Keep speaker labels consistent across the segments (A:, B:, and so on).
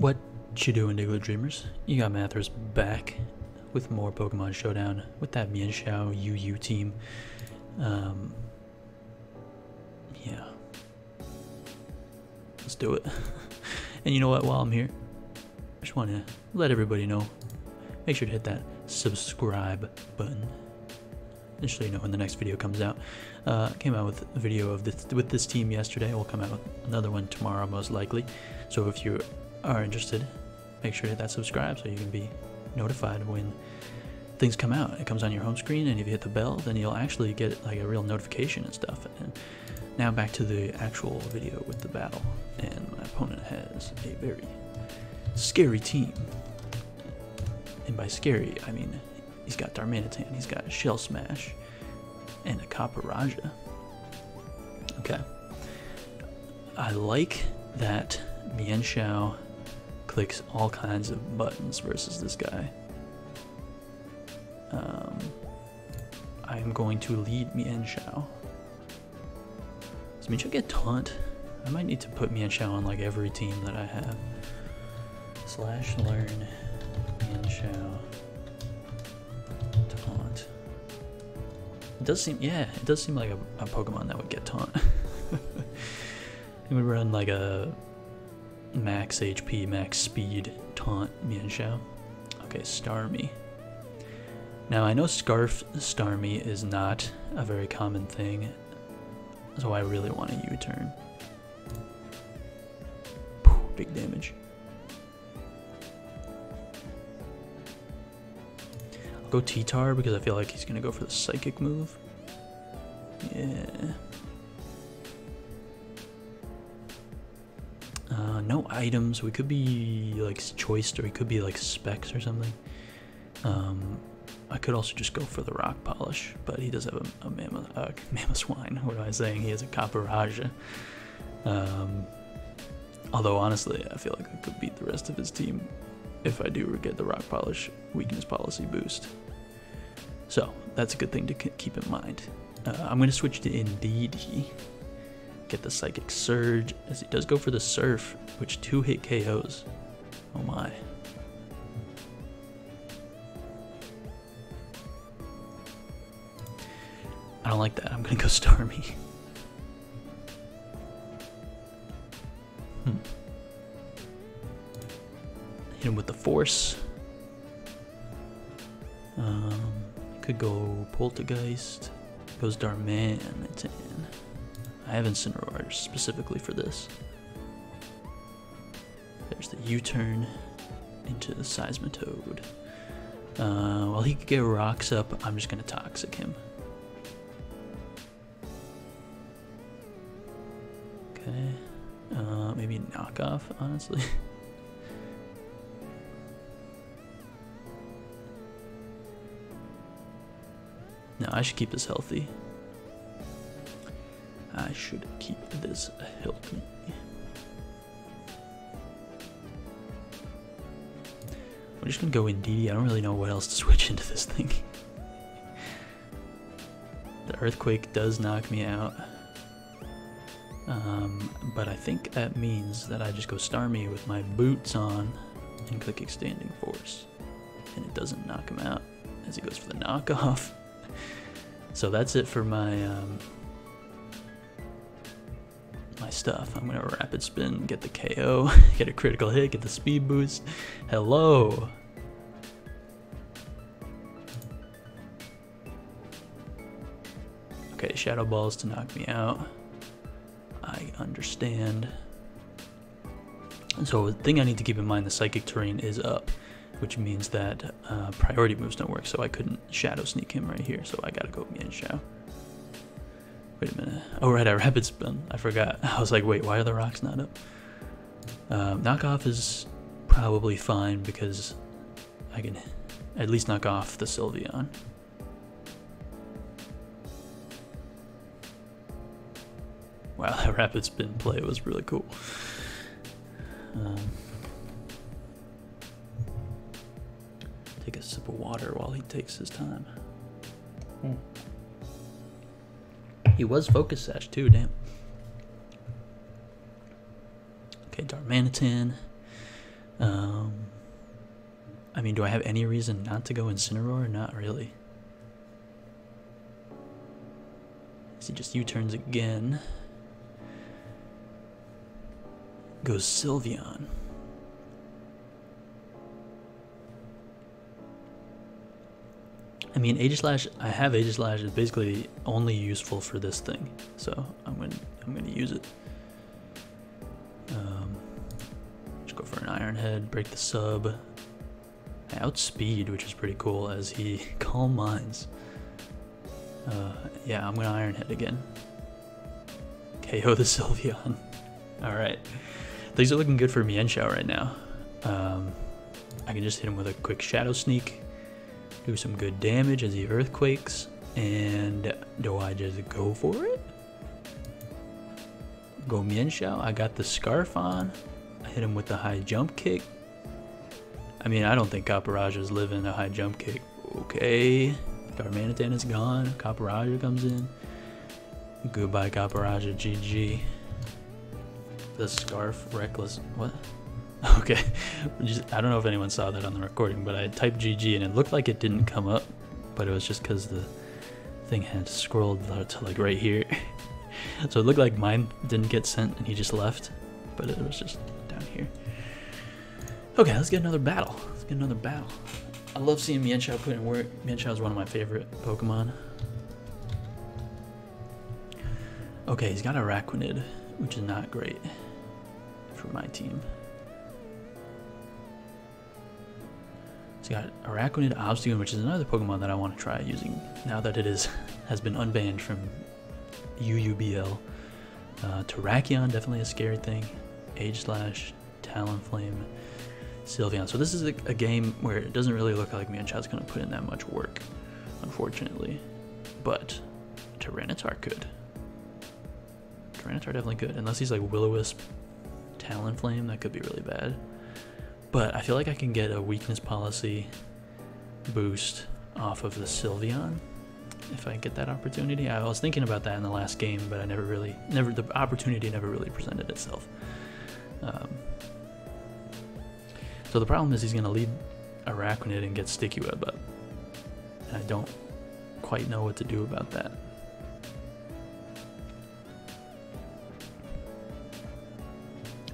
A: What you doing, Indigo Dreamers? You got Mathers back with more Pokemon Showdown with that Mienshao UU team. Um, yeah. Let's do it. and you know what? While I'm here, I just want to let everybody know. Make sure to hit that subscribe button. Just so you know when the next video comes out. Uh, came out with a video of this with this team yesterday. We'll come out with another one tomorrow, most likely. So if you are interested, make sure to hit that subscribe so you can be notified when things come out. It comes on your home screen, and if you hit the bell, then you'll actually get like a real notification and stuff. And now back to the actual video with the battle. And my opponent has a very scary team. And by scary, I mean he's got Darmanitan, he's got Shell Smash, and a Copperajah. Okay. I like that Mienshao clicks all kinds of buttons versus this guy. Um, I'm going to lead Mienshao. Does Mienshao get taunt? I might need to put Mienshao on like every team that I have. Slash learn Mienshao taunt. It does seem, yeah, it does seem like a, a Pokemon that would get taunt. it would run like a max HP, max speed taunt Mienshao. Okay, Starmie. Now I know Scarf Starmie is not a very common thing, so I really want a U-turn. Big damage. I'll go T-Tar because I feel like he's gonna go for the psychic move. Yeah. Uh, no items. We could be like choiced, or he could be like specs or something. Um, I could also just go for the rock polish, but he does have a, a mammoth, uh, Mamoswine. What am I saying? He has a Copperajah. Um, although honestly, I feel like I could beat the rest of his team if I do get the rock polish weakness policy boost. So that's a good thing to keep in mind. Uh, I'm going to switch to Indeedee. Get the Psychic Surge, as he does go for the Surf, which two hit KOs. Oh my. I don't like that. I'm gonna go Starmie. Hmm. Hit him with the Force. Um, could go Poltergeist. Goes Darmanitan. I have Incineroar specifically for this. There's the U-turn into the Seismitoad. Uh, while he could get rocks up, I'm just gonna Toxic him. Okay. Uh, maybe knockoff, honestly. no, I should keep this healthy. I should keep this healthy. I'm just gonna go Indeedee. I don't really know what else to switch into this thing. the earthquake does knock me out. Um, but I think that means that I just go Starmie with my boots on and click Expanding Force. And it doesn't knock him out as he goes for the knockoff. so that's it for my um, my stuff. I'm gonna rapid spin, get the KO, get a critical hit, get the speed boost. Hello. Okay, Shadow Balls to knock me out. I understand. So the thing I need to keep in mind, the Psychic Terrain is up, which means that uh, priority moves don't work, so I couldn't Shadow Sneak him right here, so I gotta go Mienshao. Wait a minute. Oh, right, I Rapid Spin. I forgot. I was like, wait, why are the rocks not up? Um, knockoff is probably fine because I can at least knock off the Sylveon. Wow, that rapid spin play was really cool. Um, take a sip of water while he takes his time. Hmm. He was focus sash too, damn. Okay, Darmanitan. Um, I mean, do I have any reason not to go Incineroar? Not really. As he just U-turns again. Goes Sylveon. I mean, Aegislash, I have Aegislash, is basically only useful for this thing. So I'm gonna I'm gonna use it. Um, just go for an Iron Head, break the sub. I outspeed, which is pretty cool as he calm minds. Uh, yeah, I'm gonna Iron Head again. KO the Sylveon. Alright. Things are looking good for Mienshao right now. Um, I can just hit him with a quick Shadow Sneak do some good damage as he earthquakes. And do I just go for it? Go Mian Mienshao. I got the scarf on. I hit him with the high jump kick. I mean, I don't think is living a high jump kick. Okay. Darmanitan is gone. Copperajah comes in. Goodbye, Copperajah. GG. The scarf, reckless. What? Okay, just, I don't know if anyone saw that on the recording, but I typed GG and it looked like it didn't come up, but it was just because the thing had scrolled to like right here. so it looked like mine didn't get sent and he just left, but it was just down here. Okay, let's get another battle. Let's get another battle. I love seeing Mienshao put in work. Mienshao is one of my favorite Pokemon. Okay, he's got a Araquanid, which is not great for my team. So you got Araquanid Obstagoon, which is another Pokemon that I want to try using now that it is has been unbanned from UUBL. Uh, Terrakion, definitely a scary thing. Aegislash, Talonflame, Sylveon. So this is a, a, game where it doesn't really look like Mienshao's going to put in that much work, unfortunately. But Tyranitar could. Tyranitar definitely could, unless he's like Will-O-Wisp, Talonflame, that could be really bad. But I feel like I can get a weakness policy boost off of the Sylveon if I get that opportunity. I was thinking about that in the last game, but I never really, never the opportunity never really presented itself. Um, so the problem is he's going to lead Araquanid and get Sticky Web up. And I don't quite know what to do about that.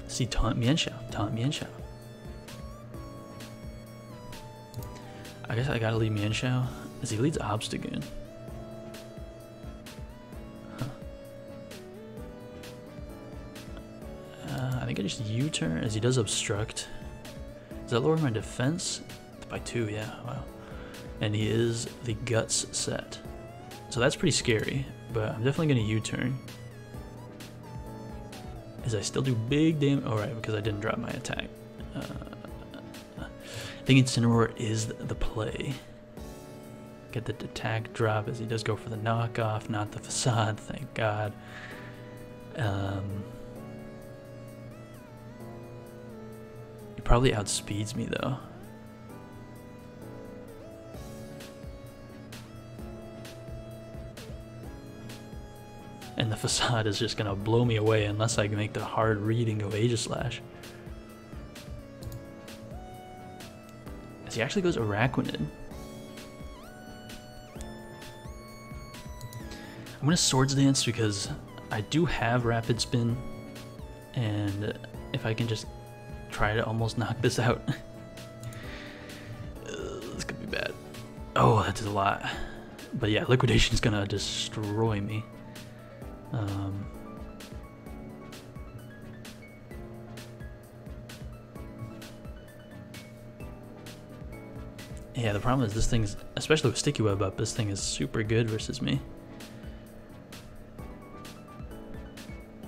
A: See, taunt Mienshao, taunt Mienshao. I guess I gotta leave Mienshao, as he leads Obstagoon. Huh. Uh, I think I just U-turn, as he does Obstruct. Does that lower my defense? By two, yeah, wow. And he is the Guts set. So that's pretty scary, but I'm definitely gonna U-turn. As I still do big damage, alright, because I didn't drop my attack. I think Incineroar is the play. Get the attack drop as he does go for the knockoff, not the facade, thank God. Um, he probably outspeeds me though. And the facade is just gonna blow me away unless I can make the hard read and go Aegislash. He actually goes Araquanid. I'm gonna Swords Dance because I do have Rapid Spin, and if I can just try to almost knock this out, uh, this could be bad. Oh, that's a lot. But yeah, Liquidation is gonna destroy me. Um, Yeah, the problem is this thing's, especially with Sticky Web up, this thing is super good versus me.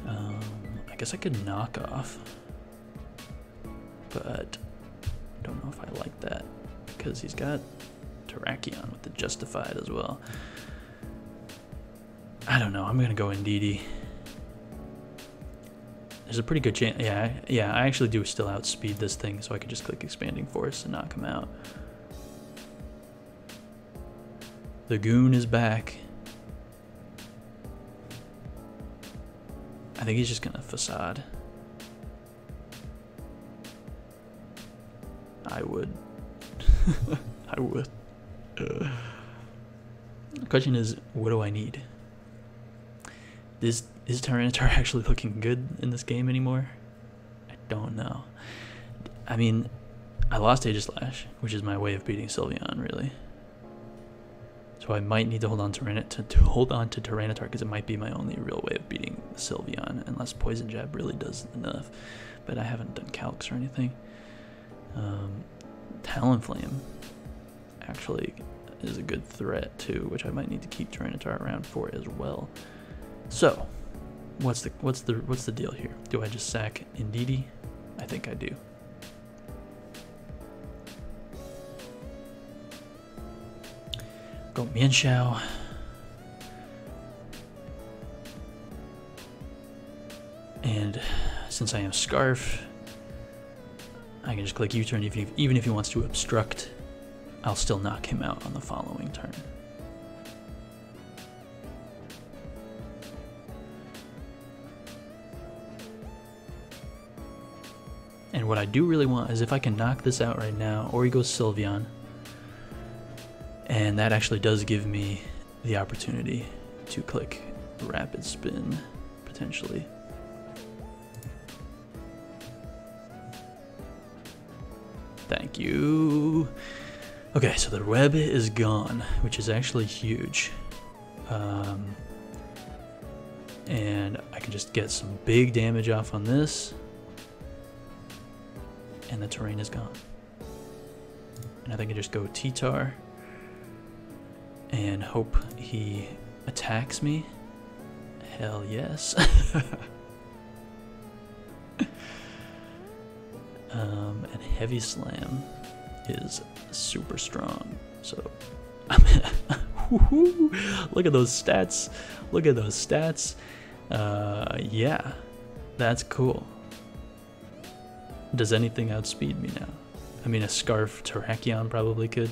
A: Um, I guess I could knock off, but I don't know if I like that because he's got Terrakion with the Justified as well. I don't know. I'm gonna go Indeedee. There's a pretty good chance. Yeah, yeah. I actually do still outspeed this thing, so I could just click Expanding Force and knock him out. The goon is back. I think he's just gonna facade. I would. I would. Uh. The question is, what do I need? Is is Tyranitar actually looking good in this game anymore? I don't know. I mean, I lost Aegislash, which is my way of beating Sylveon, really. So I might need to hold on to, to, to hold on to Tyranitar because it might be my only real way of beating Sylveon, unless Poison Jab really does enough. But I haven't done calcs or anything. Um, Talonflame actually is a good threat too, which I might need to keep Tyranitar around for as well. So, what's the what's the what's the deal here? Do I just sack Indeedee? I think I do. Go Mienshao. And since I am Scarf, I can just click U-turn even if, even if he wants to obstruct I'll still knock him out on the following turn. And what I do really want is if I can knock this out right now, or he goes Sylveon, and that actually does give me the opportunity to click Rapid Spin, potentially. Thank you. Okay, so the web is gone, which is actually huge. Um, and I can just get some big damage off on this. And the terrain is gone. And I think I just go T-Tar and hope he attacks me. Hell yes. um, and Heavy Slam is super strong. So, look at those stats. Look at those stats. Uh, yeah, that's cool. Does anything outspeed me now? I mean, a Scarf Terrakion probably could.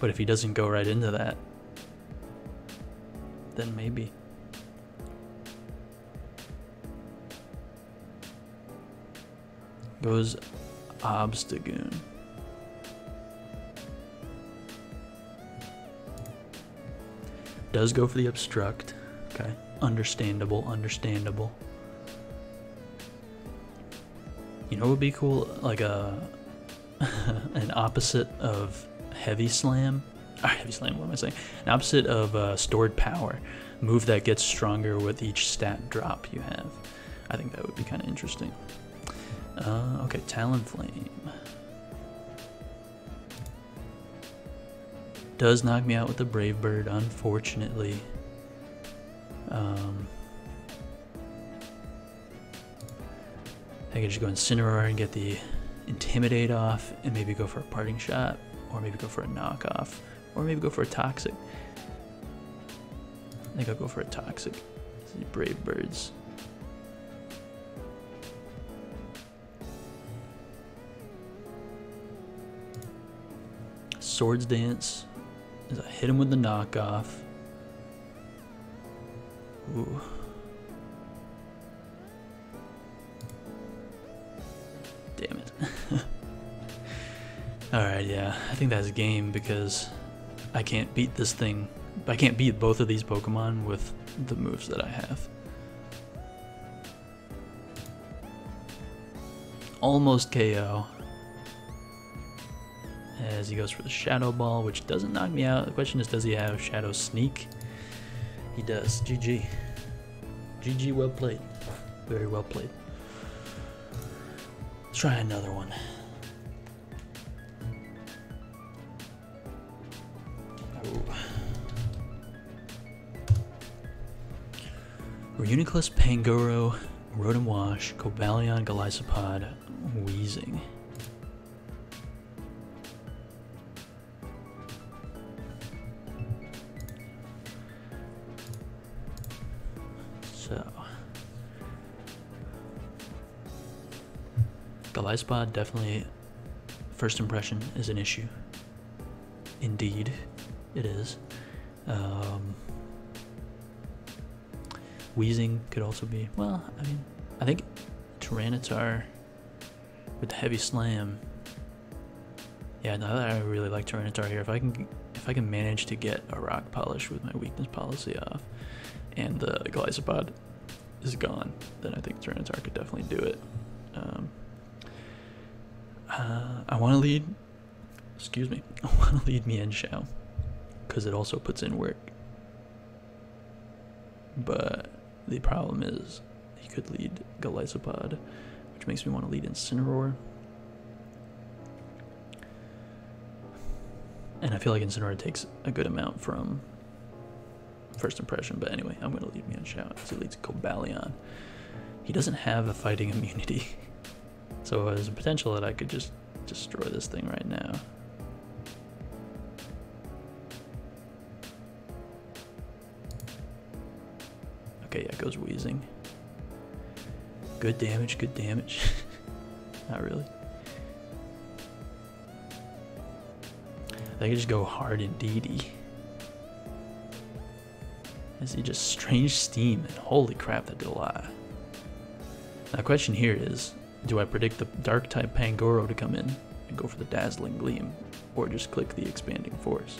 A: But if he doesn't go right into that, then maybe. Goes Obstagoon. Does go for the obstruct. Okay. Understandable, understandable. You know what would be cool? Like a an opposite of heavy slam. Heavy slam, what am I saying? An opposite of uh, stored power. Move that gets stronger with each stat drop you have. I think that would be kind of interesting. Uh, okay, Talonflame. Does knock me out with the Brave Bird, unfortunately. Um, I could just go Incineroar and get the Intimidate off, and maybe go for a Parting Shot, or maybe go for a Knockoff, or maybe go for a Toxic. I think I'll go for a Toxic. Brave Birds. Swords Dance is I hit him with the knockoff. Ooh. Alright, yeah. I think that's a game because I can't beat this thing. I can't beat both of these Pokemon with the moves that I have. Almost KO as he goes for the Shadow Ball, which doesn't knock me out. The question is, does he have Shadow Sneak? He does. GG. GG, well played. Very well played. Let's try another one. Reuniclus, Pangoro, Rotom Wash, Cobalion, Golisopod, Weezing. So... Golisopod definitely, first impression is an issue. Indeed, it is. Um, Weezing could also be, well, I mean, I think Tyranitar with the heavy slam. Yeah, no, I really like Tyranitar here. If I can, if I can manage to get a rock polish with my weakness policy off, and the Golisopod is gone, then I think Tyranitar could definitely do it. Um, uh, I want to lead. Excuse me. I want to lead Mienshao because it also puts in work. But the problem is he could lead Golisopod, which makes me want to lead Incineroar. And I feel like Incineroar takes a good amount from first impression, but anyway, I'm going to lead Mienshao as he leads Cobalion. He doesn't have a fighting immunity, so there's a potential that I could just destroy this thing right now. Okay, goes Weezing. Good damage, good damage. Not really. They could just go hard Indeedee. I see just strange steam and holy crap that did a lot. Now the question here is, do I predict the dark type Pangoro to come in and go for the dazzling gleam, or just click the expanding force?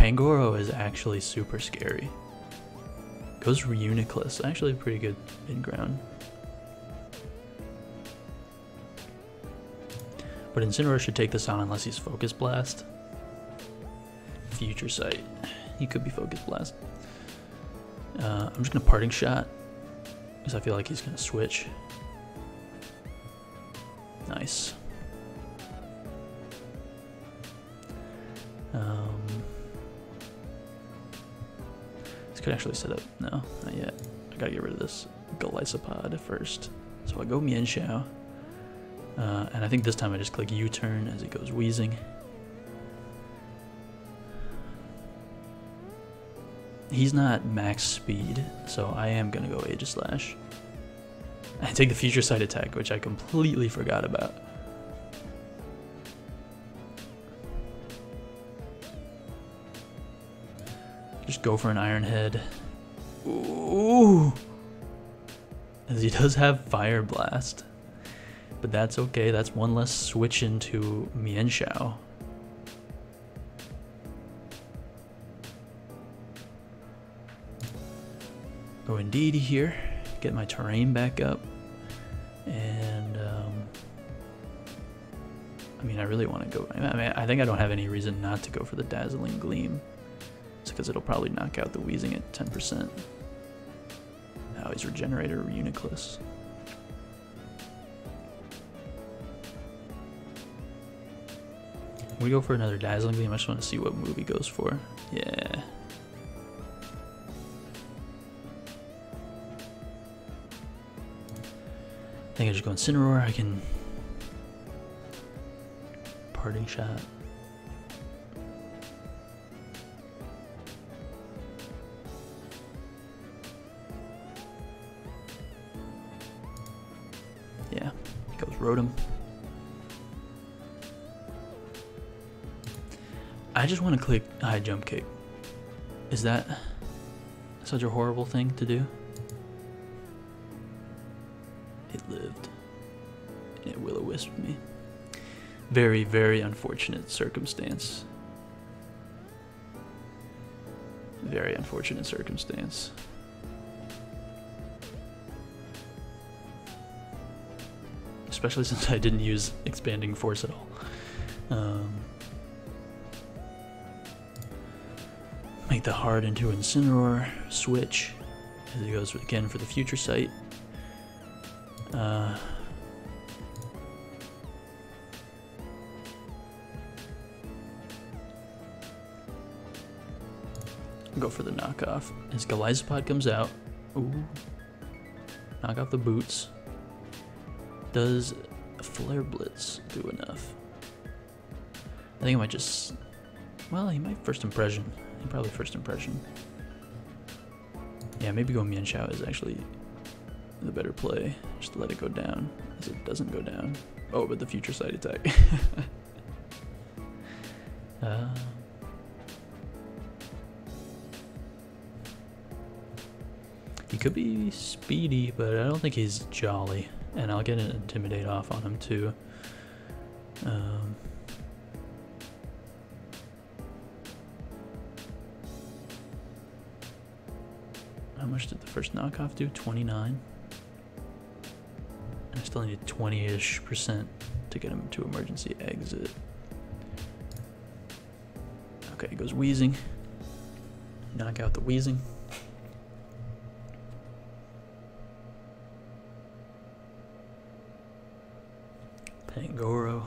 A: Pangoro is actually super scary. Goes Reuniclus, actually pretty good in ground. But Incineroar should take this on unless he's Focus Blast. Future Sight. He could be Focus Blast. Uh, I'm just going to Parting Shot. Because I feel like he's going to switch. Nice. Could actually set up. No, not yet. I gotta get rid of this Golisopod first. So I go Mienshao. Uh, and I think this time I just click U-turn as it goes Weezing. He's not max speed, so I am gonna go Aegislash. I take the future sight attack, which I completely forgot about. Just go for an Iron Head. Ooh! As he does have Fire Blast. But that's okay, that's one less switch into Mienshao. Go Indeedee here, get my terrain back up, and um, I mean, I really want to go. I mean, I think I don't have any reason not to go for the Dazzling Gleam because it'll probably knock out the Weezing at 10%. Now he's Regenerator Uniclus. We go for another Dazzling Gleam. I just want to see what movie goes for. Yeah. I think I just go Incineroar. I can parting shot. Rotom. I just want to click high jump kick. Is that such a horrible thing to do? It lived. It will-o-wisped me. Very, very unfortunate circumstance. Very unfortunate circumstance. Especially since I didn't use expanding force at all. Um, make the hard into Incineroar, switch, as it goes again for the future sight. Uh, go for the knockoff. As Golisopod comes out, ooh, knock off the boots. Does Flare Blitz do enough? I think I might just... Well, he might first impression. He probably first impression. Yeah, maybe go Mienshao is actually the better play. Just let it go down, as it doesn't go down. Oh, but the future sight attack. uh, he could be speedy, but I don't think he's jolly. And I'll get an Intimidate off on him too. Um, how much did the first knockoff do? 29. I still need 20-ish percent to get him to emergency exit. Okay, he goes Weezing. Knock out the Weezing. Pangoro.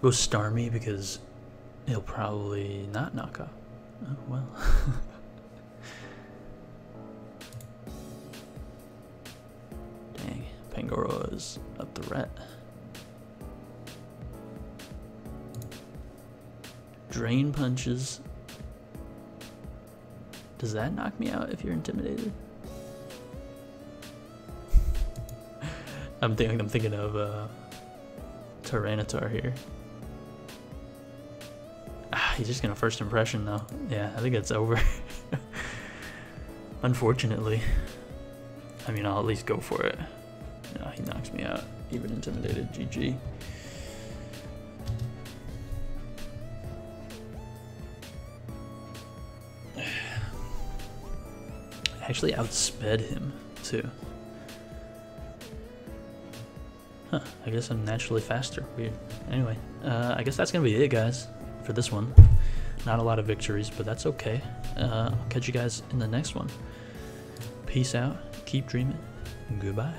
A: Go Starmie because he'll probably not knock off. Oh, well. Dang, Pangoro is a threat. Drain punches. Does that knock me out if you're intimidated? I'm thinking I'm thinking of uh Tyranitar here. Ah, he's just gonna first impression though. Yeah, I think it's over. Unfortunately. I mean I'll at least go for it. No, he knocks me out. Even intimidated. GG. Actually outsped him too. Huh, I guess I'm naturally faster. Weird. Anyway, uh, I guess that's gonna be it, guys, for this one. Not a lot of victories, but that's okay. Uh, I'll catch you guys in the next one. Peace out, keep dreaming, goodbye.